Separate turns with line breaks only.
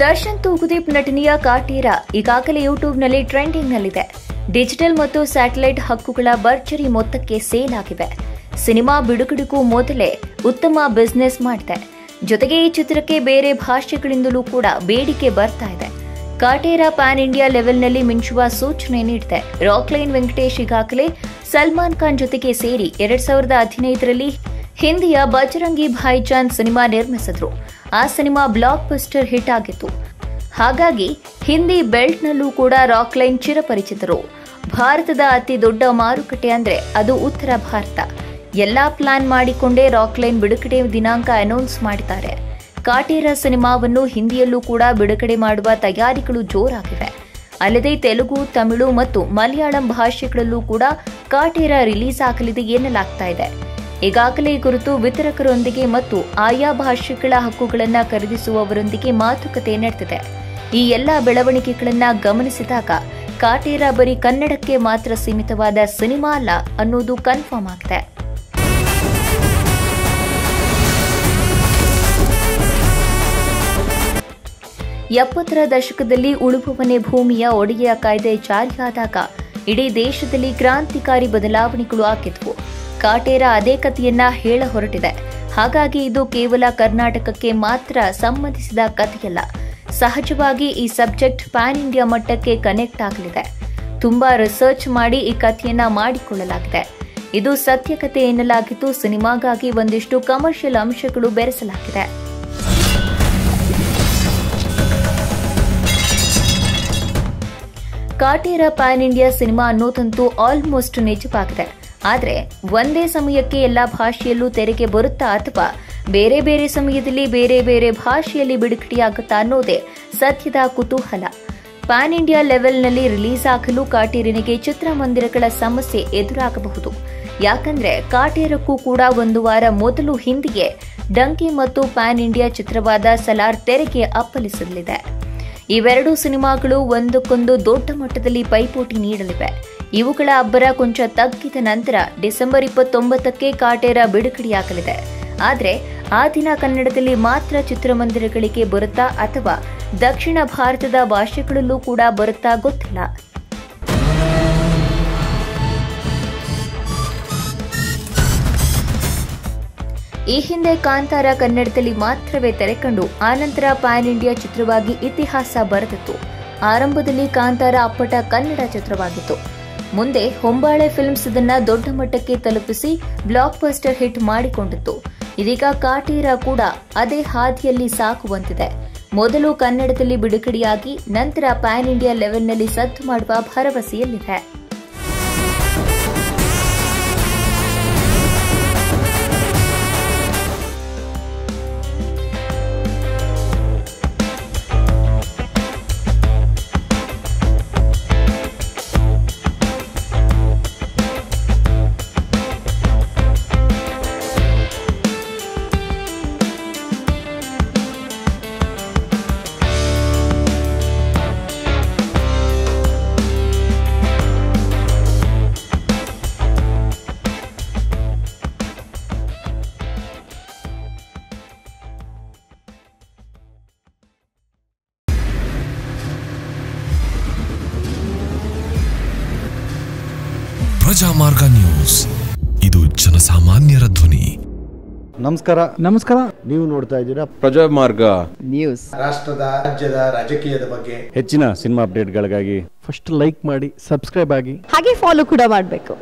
ದರ್ಶನ್ ತೂಗುದೀಪ್ ನಟನೆಯ ಕಾಟೇರ ಈಗಾಗಲೇ ಯೂಟ್ಯೂಬ್ನಲ್ಲಿ ಟ್ರೆಂಡಿಂಗ್ನಲ್ಲಿದೆ. ಡಿಜಿಟಲ್ ಮತ್ತು ಸ್ಯಾಟಲೈಟ್ ಹಕ್ಕುಗಳ ಭರ್ಜರಿ ಮೊತ್ತಕ್ಕೆ ಸೇಲ್ ಆಗಿವೆ ಸಿನಿಮಾ ಬಿಡುಗಡೆಗೂ ಮೊದಲೇ ಉತ್ತಮ ಬಿಸ್ನೆಸ್ ಮಾಡಿದೆ. ಜೊತೆಗೆ ಈ ಚಿತ್ರಕ್ಕೆ ಬೇರೆ ಭಾಷೆಗಳಿಂದಲೂ ಕೂಡ ಬೇಡಿಕೆ ಬರ್ತಾ ಇದೆ. ಕಾಟೇರ ಪ್ಯಾನ್ ಇಂಡಿಯಾ ಲೆವೆಲ್ನಲ್ಲಿ ಮಿಂಚುವ ಸೂಚನೆ ನೀಡಿದೆ. ರಾಕ್ಲೈನ್ ವೆಂಕಟೇಶ್ ಈಗಾಗಲೇ ಸಲ್ಮಾನ್ ಖಾನ್ ಜೊತೆಗೆ ಸೇರಿ ಎರಡ್ ಸಾವಿರದ ಹದಿನೈದರಲ್ಲಿ ಹಿಂದಿಯ ಬಜರಂಗಿ ಭಾಯ್ಜಾನ್ ಸಿನಿಮಾ ನಿರ್ಮಿಸಿದ್ರು. ಆ ಸಿನಿಮಾ ಬ್ಲಾಕ್ ಬಸ್ಟರ್ ಹಿಟ್ ಆಗಿತ್ತು. ಹಾಗಾಗಿ ಹಿಂದಿ ಬೆಲ್ಟ್ನಲ್ಲೂ ಕೂಡ ರಾಕ್ ಲೈನ್ ಚಿರಪರಿಚಿತರು. ಭಾರತದ ಅತಿ ದೊಡ್ಡ ಮಾರುಕಟ್ಟೆ ಅಂದ್ರೆ ಅದು ಉತ್ತರ ಭಾರತ. ಎಲ್ಲಾ ಪ್ಲಾನ್ ಮಾಡಿಕೊಂಡೇ ರಾಕ್ ಲೈನ್ ಬಿಡುಗಡೆ ದಿನಾಂಕ ಅನೌನ್ಸ್ ಮಾಡಿದ್ದಾರೆ. ಕಾಟೇರ ಸಿನಿಮಾವನ್ನು ಹಿಂದಿಯಲ್ಲೂ ಕೂಡ ಬಿಡುಗಡೆ ಮಾಡುವ ತಯಾರಿಗಳು ಜೋರಾಗಿವೆ. ಅಲ್ಲದೆ ತೆಲುಗು, ತಮಿಳು ಮತ್ತು ಮಲಯಾಳಂ ಭಾಷೆಗಳಲ್ಲೂ ಕೂಡ ಕಾಟೇರ ರಿಲೀಸ್ ಆಗಲಿದೆ ಎನ್ನಲಾಗ್ತಾ ಇದೆ. ಈಗಾಗಲೇ ಈ ಕುರಿತು ವಿತರಕರೊಂದಿಗೆ ಮತ್ತು ಆಯಾ ಭಾಷೆಗಳ ಹಕ್ಕುಗಳನ್ನು ಖರೀದಿಸುವವರೊಂದಿಗೆ ಮಾತುಕತೆ ನಡೆದಿದೆ. ಈ ಎಲ್ಲ ಬೆಳವಣಿಗೆಗಳನ್ನ ಗಮನಿಸಿದಾಗ ಕಾಟೇರ ಬರೀ ಕನ್ನಡಕ್ಕೆ ಮಾತ್ರ ಸೀಮಿತವಾದ ಸಿನಿಮಾ ಅಲ್ಲ ಅನ್ನೋದು ಕನ್ಫರ್ಮ್ ಆಗಿದೆ. ಎಪ್ಪತ್ತರ ದಶಕದಲ್ಲಿ ಉಳುಪುಮನೆ ಭೂಮಿಯ ಒಡೆಯ ಕಾಯ್ದೆ ಜಾರಿಯಾದಾಗ ಇಡೀ ದೇಶದಲ್ಲಿ ಕ್ರಾಂತಿಕಾರಿ ಬದಲಾವಣೆಗಳು ಆಗಿದ್ವು. ಕಾಟೇರ ಅದೇ ಕಥೆಯನ್ನ ಹೇಳ ಹೊರಟಿದೆ. ಹಾಗಾಗಿ ಇದು ಕೇವಲ ಕರ್ನಾಟಕಕ್ಕೆ ಮಾತ್ರ ಸಂಬಂಧಿಸಿದ ಕಥೆಯಲ್ಲ. ಸಹಜವಾಗಿ ಈ ಸಬ್ಜೆಕ್ಟ್ ಪ್ಯಾನ್ ಇಂಡಿಯಾ ಮಟ್ಟಕ್ಕೆ ಕನೆಕ್ಟ್ ಆಗಲಿದೆ. ತುಂಬಾ ರಿಸರ್ಚ್ ಮಾಡಿ ಈ ಕಥೆಯನ್ನ ಮಾಡಿಕೊಳ್ಳಲಾಗಿದೆ. ಇದು ಸತ್ಯಕತೆ ಎನ್ನಲಾಗಿದ್ದು ಸಿನಿಮಾಗಾಗಿ ಒಂದಿಷ್ಟು ಕಮರ್ಷಿಯಲ್ ಅಂಶಗಳು ಬೆರೆಸಲಾಗಿದೆ. ಕಾಟೇರ ಪ್ಯಾನ್ ಇಂಡಿಯಾ ಸಿನಿಮಾ ಅನ್ನೋದಂತೂ ಆಲ್ಮೋಸ್ಟ್ ನಿಜವಾಗಿದೆ. ಆದರೆ ಒಂದೇ ಸಮಯಕ್ಕೆ ಎಲ್ಲ ಭಾಷೆಯಲ್ಲೂ ತೆರೆಗೆ ಬರುತ್ತಾ ಅಥವಾ ಬೇರೆ ಬೇರೆ ಸಮಯದಲ್ಲಿ ಬೇರೆ ಬೇರೆ ಭಾಷೆಯಲ್ಲಿ ಬಿಡುಗಡೆಯಾಗುತ್ತಾ ಅನ್ನೋದೇ ಸದ್ಯದ ಕುತೂಹಲ. ಪ್ಯಾನ್ ಇಂಡಿಯಾ ಲೆವೆಲ್ನಲ್ಲಿ ರಿಲೀಸ್ ಆಗಲು ಕಾಟೇರಿನಿಗೆ ಚಿತ್ರಮಂದಿರಗಳ ಸಮಸ್ಯೆ ಎದುರಾಗಬಹುದು. ಯಾಕಂದ್ರೆ ಕಾಟೇರಕ್ಕೂ ಕೂಡ ಒಂದು ವಾರ ಮೊದಲು ಹಿಂದಿಗೆ ಡಂಕಿ ಮತ್ತು ಪ್ಯಾನ್ ಇಂಡಿಯಾ ಚಿತ್ರವಾದ ಸಲಾರ್ ತೆರೆಗೆ ಅಪ್ಪಲಿಸಲಿದೆ ಇವೆರಡೂ ಸಿನಿಮಾಗಳು ಒಂದಕ್ಕೊಂದು ದೊಡ್ಡ ಮಟ್ಟದಲ್ಲಿ ಪೈಪೋಟಿ ನೀಡಲಿವೆ. ಇವುಗಳ ಅಬ್ಬರ ಕೊಂಚ ತಗ್ಗಿದ ನಂತರ ಡಿಸೆಂಬರ್ ಇಪ್ಪತ್ತೊಂಬತ್ತಕ್ಕೆ ಕಾಟೇರ ಬಿಡುಗಡೆಯಾಗಲಿದೆ. ಆದರೆ ಆ ದಿನ ಕನ್ನಡದಲ್ಲಿ ಮಾತ್ರ ಚಿತ್ರಮಂದಿರಗಳಿಗೆ ಬರುತ್ತಾ ಅಥವಾ ದಕ್ಷಿಣ ಭಾರತದ ಭಾಷೆಗಳಲ್ಲೂ ಕೂಡ ಬರುತ್ತಾ ಗೊತ್ತಿಲ್ಲ. ಈ ಹಿಂದೆ ಕಾಂತಾರ ಕನ್ನಡದಲ್ಲಿ ಮಾತ್ರವೇ ತೆರೆಕಂಡು ಆನಂತರ ಪ್ಯಾನ್ ಇಂಡಿಯಾ ಚಿತ್ರವಾಗಿ ಇತಿಹಾಸ ಬರೆದಿತ್ತು. ಆರಂಭದಲ್ಲಿ ಕಾಂತಾರ ಅಪ್ಪಟ ಕನ್ನಡ ಚಿತ್ರವಾಗಿತ್ತು. ಮುಂದೆ ಹೊಂಬಾಳೆ ಫಿಲ್ಮ್ಸ್ ಇದನ್ನ ದೊಡ್ಡ ಮಟ್ಟಕ್ಕೆ ತಲುಪಿಸಿ ಬ್ಲಾಕ್ ಬಸ್ಟರ್ ಹಿಟ್ ಮಾಡಿಕೊಂಡಿತ್ತು. ಇದೀಗ ಕಾಟೀರ ಕೂಡ ಅದೇ ಹಾದಿಯಲ್ಲಿ ಸಾಕುವಂತಿದೆ. ಮೊದಲು ಕನ್ನಡದಲ್ಲಿ ಬಿಡುಗಡೆಯಾಗಿ, ನಂತರ ಪ್ಯಾನ್ ಇಂಡಿಯಾ ಲೆವೆಲ್ನಲ್ಲಿ ಸದ್ದು ಮಾಡುವ ಭರವಸೆಯಲ್ಲಿದೆ.
ಪ್ರಜಾಮಾರ್ಗ ನ್ಯೂಸ್. ಇದು ಜನಸಾಮಾನ್ಯರ ಧ್ವನಿ.
ನಮಸ್ಕಾರ.
ನಮಸ್ಕಾರ.
ನೀವು ನೋಡ್ತಾ ಇದ್ದೀರಾ
ಪ್ರಜಾಮಾರ್ಗ.
ನ್ಯೂಸ್.
ರಾಷ್ಟ್ರದ ರಾಜ್ಯದ ರಾಜಕೀಯದ ಬಗ್ಗೆ.
ಹೆಚ್ಚಿನ ಸಿನಿಮಾ ಅಪ್ಡೇಟ್ಗಳಿಗಾಗಿ.
ಫಸ್ಟ್ ಲೈಕ್ ಮಾಡಿ ಸಬ್ಸ್ಕ್ರೈಬ್ ಆಗಿ.
ಹಾಗೆ ಫಾಲೋ ಕೂಡ ಮಾಡಬೇಕು.